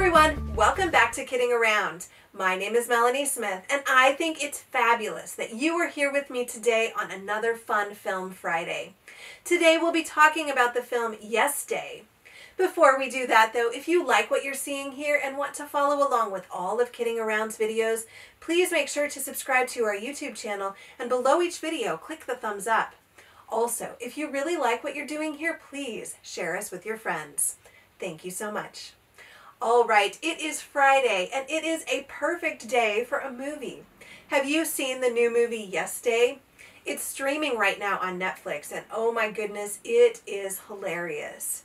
everyone, welcome back to Kidding Around. My name is Melanie Smith, and I think it's fabulous that you are here with me today on another fun Film Friday. Today we'll be talking about the film Yes Day. Before we do that, though, if you like what you're seeing here and want to follow along with all of Kidding Around's videos, please make sure to subscribe to our YouTube channel, and below each video, click the thumbs up. Also, if you really like what you're doing here, please share us with your friends. Thank you so much. All right, it is Friday, and it is a perfect day for a movie. Have you seen the new movie Yes Day? It's streaming right now on Netflix, and oh my goodness, it is hilarious.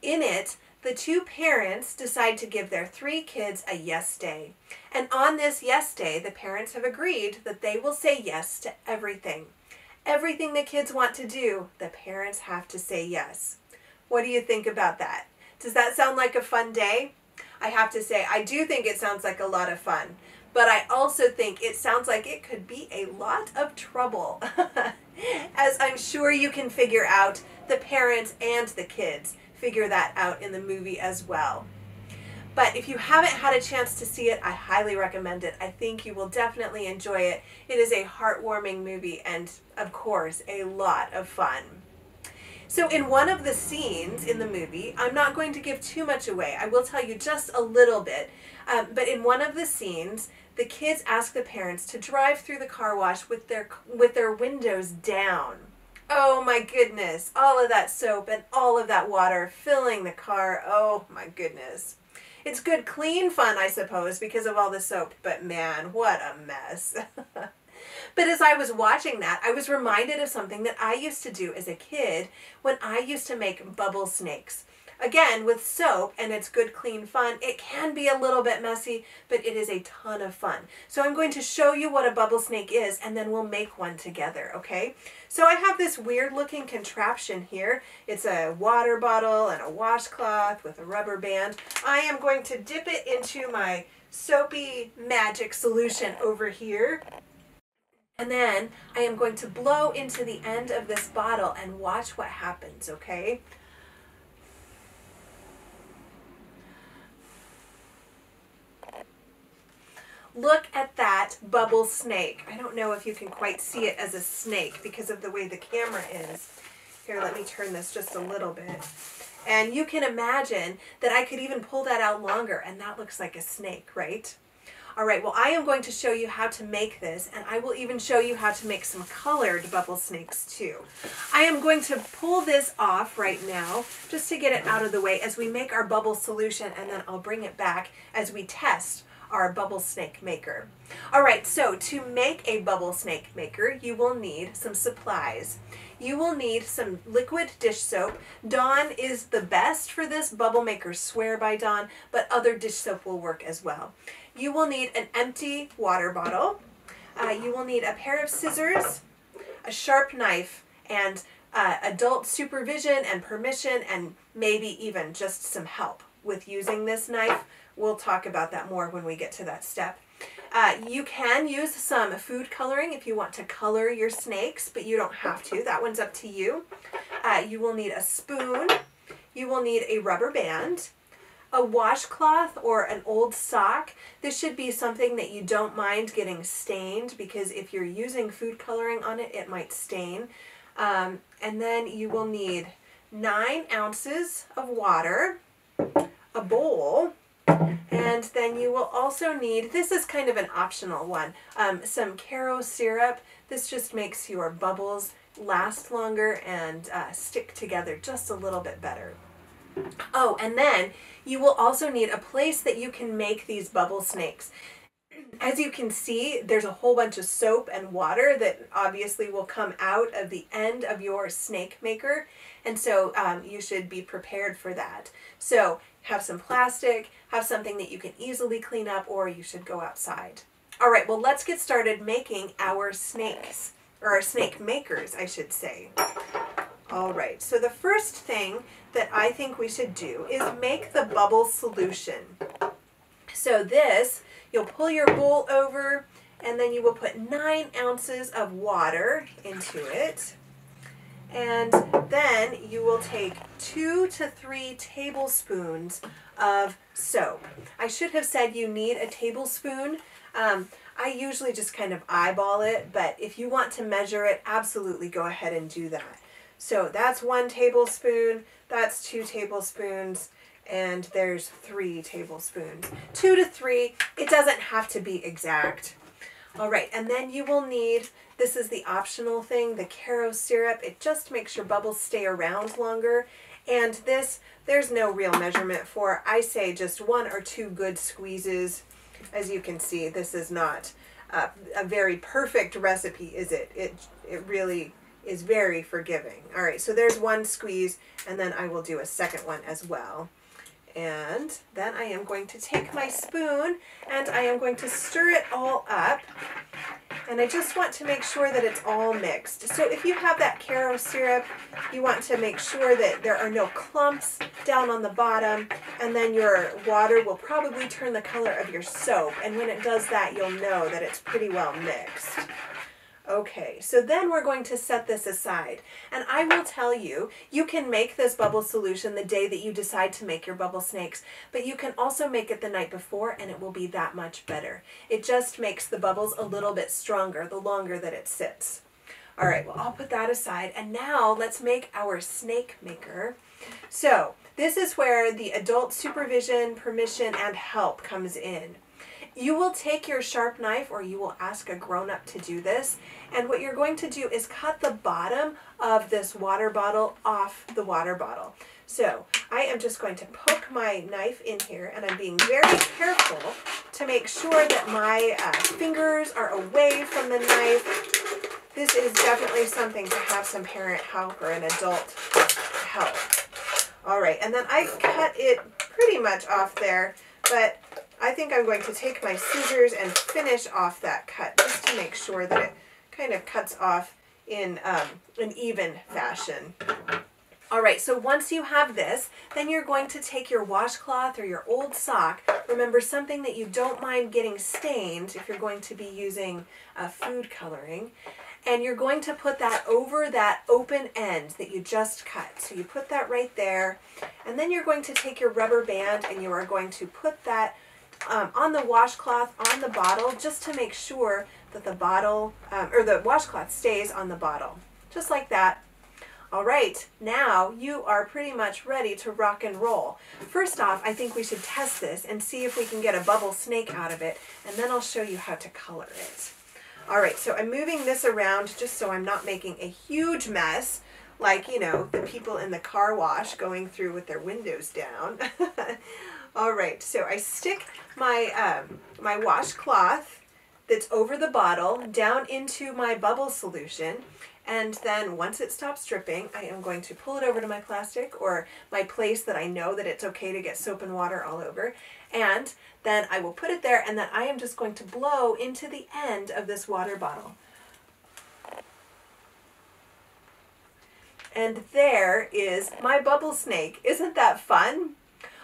In it, the two parents decide to give their three kids a yes day. And on this yes day, the parents have agreed that they will say yes to everything. Everything the kids want to do, the parents have to say yes. What do you think about that? Does that sound like a fun day? I have to say, I do think it sounds like a lot of fun, but I also think it sounds like it could be a lot of trouble. As I'm sure you can figure out, the parents and the kids figure that out in the movie as well. But if you haven't had a chance to see it, I highly recommend it. I think you will definitely enjoy it. It is a heartwarming movie and, of course, a lot of fun. So in one of the scenes in the movie, I'm not going to give too much away. I will tell you just a little bit. Um, but in one of the scenes, the kids ask the parents to drive through the car wash with their with their windows down. Oh my goodness, all of that soap and all of that water filling the car. Oh my goodness. It's good clean fun, I suppose, because of all the soap, but man, what a mess. But as I was watching that, I was reminded of something that I used to do as a kid when I used to make bubble snakes. Again, with soap and it's good, clean fun, it can be a little bit messy, but it is a ton of fun. So I'm going to show you what a bubble snake is and then we'll make one together, okay? So I have this weird looking contraption here. It's a water bottle and a washcloth with a rubber band. I am going to dip it into my soapy magic solution over here and then I am going to blow into the end of this bottle and watch what happens, okay? Look at that bubble snake. I don't know if you can quite see it as a snake because of the way the camera is. Here, let me turn this just a little bit. And you can imagine that I could even pull that out longer and that looks like a snake, right? All right, well, I am going to show you how to make this, and I will even show you how to make some colored bubble snakes too. I am going to pull this off right now, just to get it out of the way as we make our bubble solution, and then I'll bring it back as we test our bubble snake maker. All right, so to make a bubble snake maker, you will need some supplies. You will need some liquid dish soap. Dawn is the best for this. Bubble makers swear by Dawn, but other dish soap will work as well. You will need an empty water bottle. Uh, you will need a pair of scissors, a sharp knife, and uh, adult supervision and permission, and maybe even just some help with using this knife. We'll talk about that more when we get to that step. Uh, you can use some food coloring if you want to color your snakes, but you don't have to. That one's up to you. Uh, you will need a spoon. You will need a rubber band a washcloth or an old sock. This should be something that you don't mind getting stained because if you're using food coloring on it, it might stain. Um, and then you will need nine ounces of water, a bowl, and then you will also need, this is kind of an optional one, um, some Karo syrup. This just makes your bubbles last longer and uh, stick together just a little bit better. Oh, and then you will also need a place that you can make these bubble snakes. As you can see, there's a whole bunch of soap and water that obviously will come out of the end of your snake maker. And so um, you should be prepared for that. So have some plastic, have something that you can easily clean up, or you should go outside. All right, well, let's get started making our snakes, or our snake makers, I should say. All right, so the first thing that I think we should do is make the bubble solution. So this, you'll pull your bowl over and then you will put nine ounces of water into it. And then you will take two to three tablespoons of soap. I should have said you need a tablespoon. Um, I usually just kind of eyeball it, but if you want to measure it, absolutely go ahead and do that. So that's one tablespoon, that's two tablespoons, and there's three tablespoons. Two to three, it doesn't have to be exact. All right, and then you will need, this is the optional thing, the Karo syrup. It just makes your bubbles stay around longer. And this, there's no real measurement for. I say just one or two good squeezes. As you can see, this is not uh, a very perfect recipe, is it? It, it really is very forgiving. All right, so there's one squeeze, and then I will do a second one as well. And then I am going to take my spoon and I am going to stir it all up. And I just want to make sure that it's all mixed. So if you have that Karo syrup, you want to make sure that there are no clumps down on the bottom. And then your water will probably turn the color of your soap. And when it does that, you'll know that it's pretty well mixed. Okay, so then we're going to set this aside. And I will tell you, you can make this bubble solution the day that you decide to make your bubble snakes, but you can also make it the night before and it will be that much better. It just makes the bubbles a little bit stronger the longer that it sits. All right, well, I'll put that aside. And now let's make our snake maker. So this is where the adult supervision, permission, and help comes in. You will take your sharp knife or you will ask a grown-up to do this. And what you're going to do is cut the bottom of this water bottle off the water bottle. So I am just going to poke my knife in here and I'm being very careful to make sure that my uh, fingers are away from the knife. This is definitely something to have some parent help or an adult help. All right, and then I cut it pretty much off there, but I think I'm going to take my scissors and finish off that cut just to make sure that it kind of cuts off in um, an even fashion. All right, so once you have this, then you're going to take your washcloth or your old sock. Remember, something that you don't mind getting stained if you're going to be using uh, food coloring. And you're going to put that over that open end that you just cut. So you put that right there. And then you're going to take your rubber band and you are going to put that um, on the washcloth on the bottle just to make sure that the bottle um, or the washcloth stays on the bottle. Just like that. All right now you are pretty much ready to rock and roll. First off I think we should test this and see if we can get a bubble snake out of it and then I'll show you how to color it. All right so I'm moving this around just so I'm not making a huge mess like you know the people in the car wash going through with their windows down All right, so I stick my, um, my washcloth that's over the bottle down into my bubble solution. And then once it stops dripping, I am going to pull it over to my plastic or my place that I know that it's okay to get soap and water all over. And then I will put it there and then I am just going to blow into the end of this water bottle. And there is my bubble snake. Isn't that fun?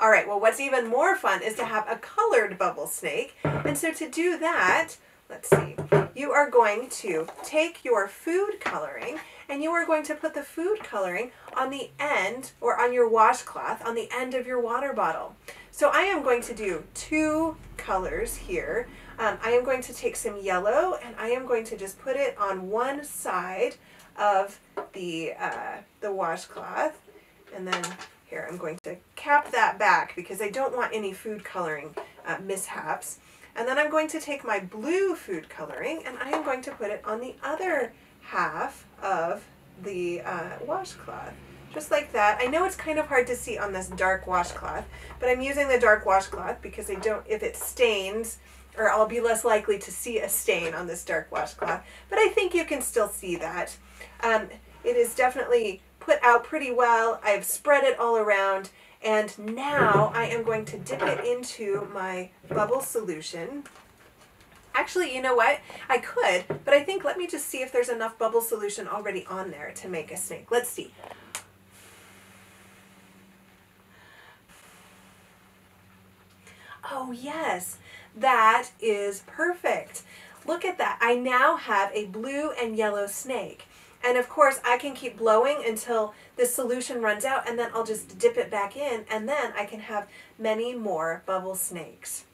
All right, well, what's even more fun is to have a colored bubble snake. And so to do that, let's see, you are going to take your food coloring and you are going to put the food coloring on the end or on your washcloth on the end of your water bottle. So I am going to do two colors here. Um, I am going to take some yellow and I am going to just put it on one side of the, uh, the washcloth and then here, I'm going to cap that back because I don't want any food coloring uh, mishaps. And then I'm going to take my blue food coloring and I am going to put it on the other half of the uh, washcloth. Just like that. I know it's kind of hard to see on this dark washcloth, but I'm using the dark washcloth because I don't, if it stains, or I'll be less likely to see a stain on this dark washcloth. But I think you can still see that. Um, it is definitely put out pretty well. I've spread it all around and now I am going to dip it into my bubble solution. Actually, you know what? I could, but I think let me just see if there's enough bubble solution already on there to make a snake. Let's see. Oh yes, that is perfect. Look at that. I now have a blue and yellow snake. And of course, I can keep blowing until the solution runs out and then I'll just dip it back in and then I can have many more bubble snakes.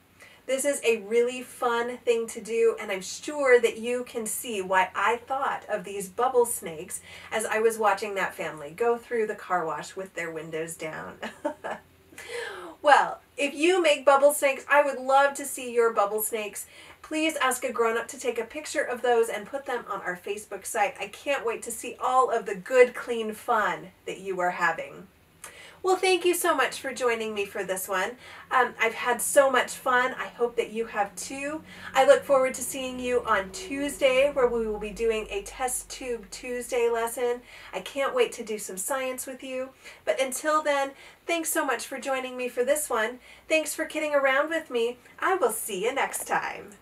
This is a really fun thing to do and I'm sure that you can see why I thought of these bubble snakes as I was watching that family go through the car wash with their windows down. well, if you make bubble snakes, I would love to see your bubble snakes. Please ask a grown-up to take a picture of those and put them on our Facebook site. I can't wait to see all of the good, clean fun that you are having. Well, thank you so much for joining me for this one. Um, I've had so much fun. I hope that you have too. I look forward to seeing you on Tuesday where we will be doing a test tube Tuesday lesson. I can't wait to do some science with you. But until then, thanks so much for joining me for this one. Thanks for kidding around with me. I will see you next time.